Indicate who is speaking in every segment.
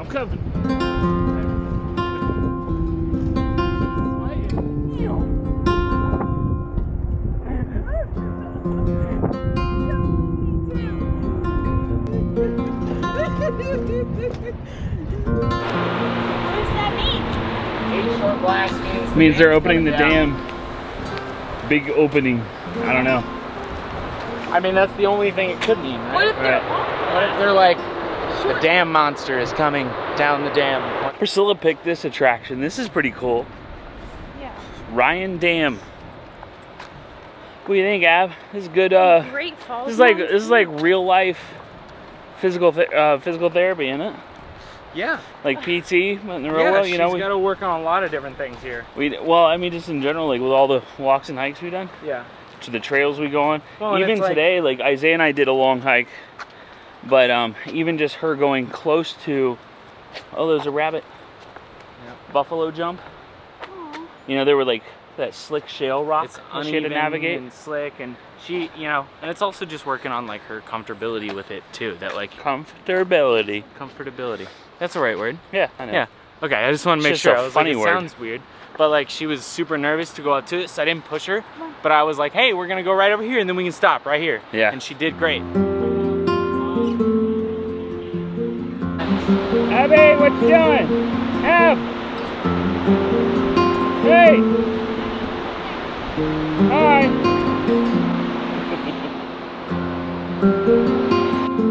Speaker 1: I'm coming.
Speaker 2: Blast means,
Speaker 1: Means they're opening the
Speaker 2: down.
Speaker 1: dam. Big opening. I don't know.
Speaker 2: I mean, that's the only thing it could mean, right?
Speaker 3: What if they're
Speaker 1: Right.
Speaker 2: What if they're like, the dam monster is coming down the dam?
Speaker 1: Priscilla picked this attraction. This is pretty cool.
Speaker 3: Yeah.
Speaker 1: Ryan Dam. What do you think, Ab? This is good. Uh,
Speaker 3: Great Falls.
Speaker 1: this is like this is like real life physical th- uh, physical therapy, isn't it?
Speaker 2: Yeah.
Speaker 1: Like PT in the real
Speaker 2: yeah,
Speaker 1: world. You know,
Speaker 2: she's
Speaker 1: we,
Speaker 2: got to work on a lot of different things here.
Speaker 1: we well, I mean, just in general, like with all the walks and hikes we've done,
Speaker 2: Yeah.
Speaker 1: to the trails we go on.
Speaker 2: Well,
Speaker 1: even
Speaker 2: it's like-
Speaker 1: today, like Isaiah and I did a long hike, but um, even just her going close to, oh, there's a rabbit.
Speaker 2: Yep.
Speaker 1: Buffalo jump.
Speaker 3: Aw.
Speaker 1: You know, there were like that slick shale rock
Speaker 2: It's
Speaker 1: that she had to navigate.
Speaker 2: and slick, and she, you know, and it's also just working on like her comfortability with it too. That like
Speaker 1: Comfortability.
Speaker 2: comfortability. That's the right word.
Speaker 1: Yeah, I know.
Speaker 2: Yeah. Okay, I just want to make
Speaker 1: just
Speaker 2: sure.
Speaker 1: a
Speaker 2: I was
Speaker 1: funny
Speaker 2: like,
Speaker 1: word.
Speaker 2: it sounds weird, but like she was super nervous to go out to it, so I didn't push her. But I was like, hey, we're gonna go right over here, and then we can stop right here.
Speaker 1: Yeah.
Speaker 2: And she did great.
Speaker 1: Abby, what you doing? Ab! Hey! Hi!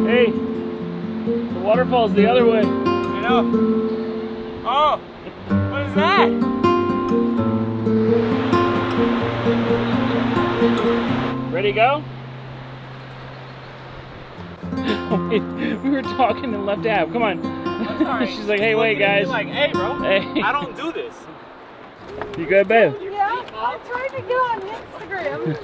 Speaker 1: hey! The waterfall's the other way.
Speaker 2: You know? Oh, what is that?
Speaker 1: Ready to go? we were talking and left Ab. Come on. She's like, hey, wait, guys.
Speaker 2: Like, hey, bro.
Speaker 1: Hey.
Speaker 2: I don't do this.
Speaker 1: You good, babe?
Speaker 3: Yeah, I tried to get on Instagram.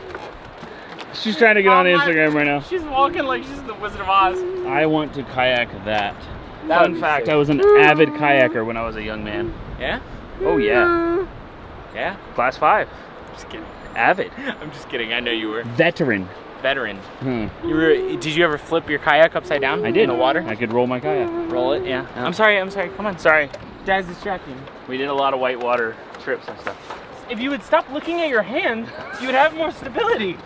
Speaker 1: She's trying to get on
Speaker 2: my-
Speaker 1: Instagram right now.
Speaker 2: She's walking like she's the Wizard of Oz.
Speaker 1: I want to kayak that.
Speaker 2: That
Speaker 1: Fun fact,
Speaker 2: sick.
Speaker 1: I was an avid kayaker when I was a young man.
Speaker 2: Yeah?
Speaker 1: Oh yeah,
Speaker 2: Yeah?
Speaker 1: class five.
Speaker 2: I'm just kidding.
Speaker 1: Avid.
Speaker 2: I'm just kidding. I know you were
Speaker 1: Veteran.
Speaker 2: veteran.
Speaker 1: Hmm.
Speaker 2: You were. Did you ever flip your kayak upside down?
Speaker 1: I did.
Speaker 2: in the water.
Speaker 1: I could roll my kayak.
Speaker 2: Roll it. Yeah. I'm sorry. I'm sorry. Come on.
Speaker 1: Sorry,
Speaker 2: Dad's distracting.
Speaker 1: we did a lot of whitewater trips and stuff.
Speaker 2: If you would stop looking at your hand, you would have more stability.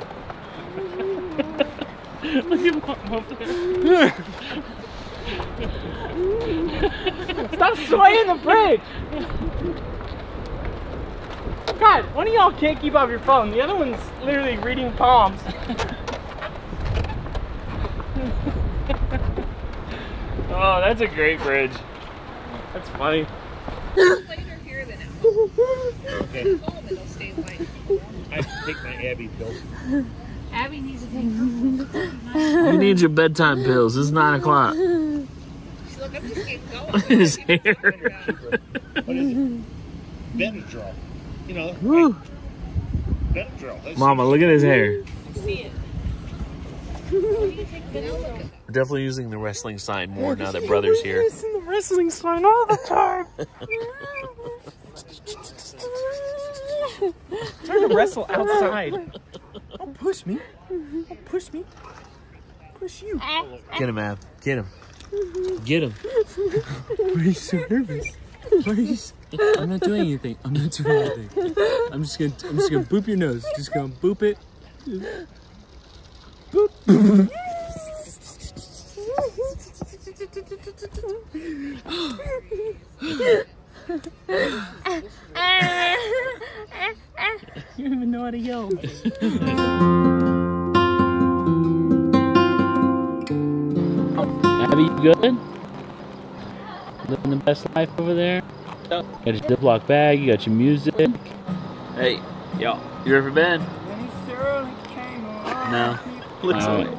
Speaker 1: Look at mom up there.
Speaker 2: Stop swaying the bridge. God, one of y'all can't keep off your phone. The other one's literally reading palms.
Speaker 1: Oh, that's a great bridge.
Speaker 2: That's funny.
Speaker 4: later here than at home.
Speaker 1: Okay.
Speaker 4: Home and they'll stay late.
Speaker 1: I take my Abby pills.
Speaker 4: Abby needs to take
Speaker 5: You need your bedtime pills. It's nine o'clock.
Speaker 4: She's like, I'm just getting going.
Speaker 5: His hair.
Speaker 6: What is it? Benadryl. You know,
Speaker 5: Woo.
Speaker 6: Benadryl. That's-
Speaker 5: Mama, look at his hair.
Speaker 4: See it. What do you take Benadryl?
Speaker 5: Definitely using the wrestling sign more now that brother's here.
Speaker 2: Using the wrestling sign all the time. Trying to wrestle outside. Don't push me. Don't push me. Push you.
Speaker 5: Get him, Ab. Get him. Get him.
Speaker 2: Why are you so nervous? Why are you so... I'm not doing anything. I'm not doing anything. I'm just gonna I'm just gonna boop your nose. Just gonna boop it. Boop. You don't even know how to yell.
Speaker 1: Good? Living the best life over there?
Speaker 2: Yep.
Speaker 1: Got your Ziploc bag, you got your music.
Speaker 5: Hey, yo, you ever been?
Speaker 1: No.
Speaker 2: Looks like-